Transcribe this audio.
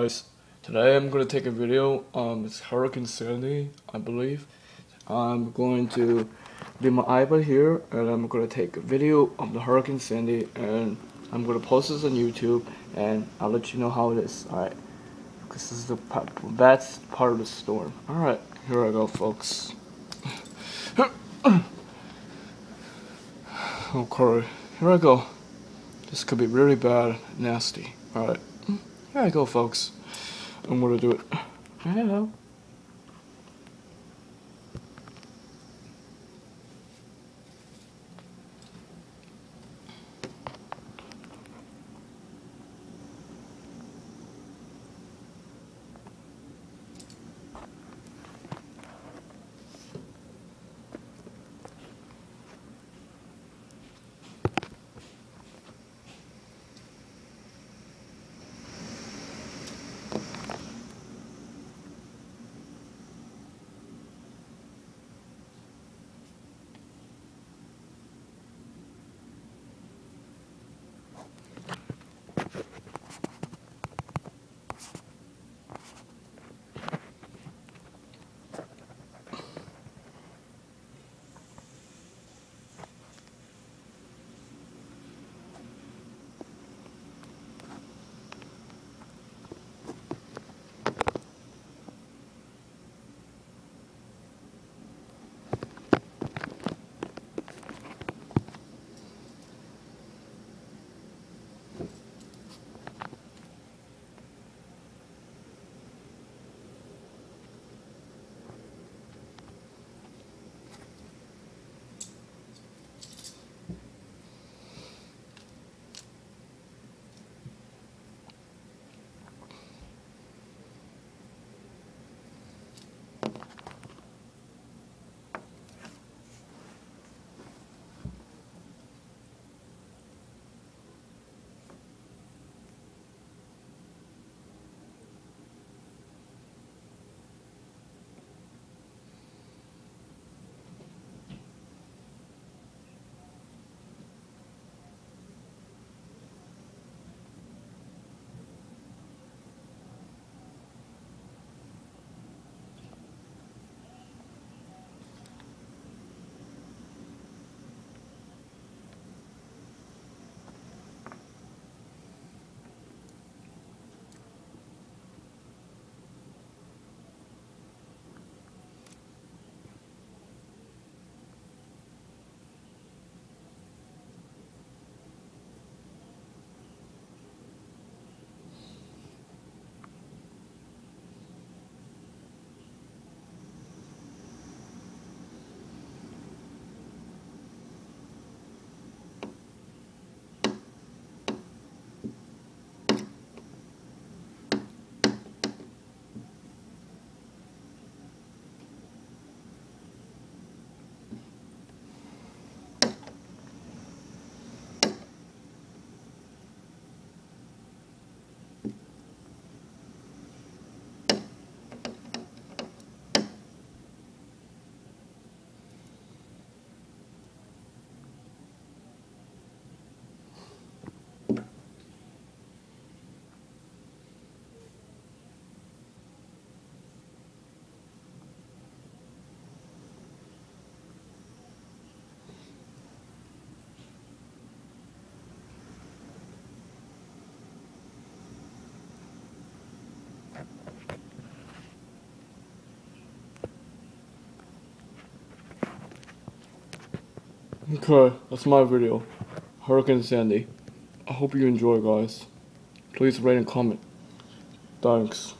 guys today i'm going to take a video um it's hurricane sandy i believe. I'm going to leave my ipad here and i'm going to take a video of the hurricane sandy and i'm going to post this on youtube and i'll let you know how it is all right Because this is the that's part of the storm. All right here i go folks. Okay here i go. This could be really bad nasty all right here I go, folks. I'm gonna do it. Hello. Okay, that's my video. Hurricane Sandy. I hope you enjoy, guys. Please rate and comment. Thanks.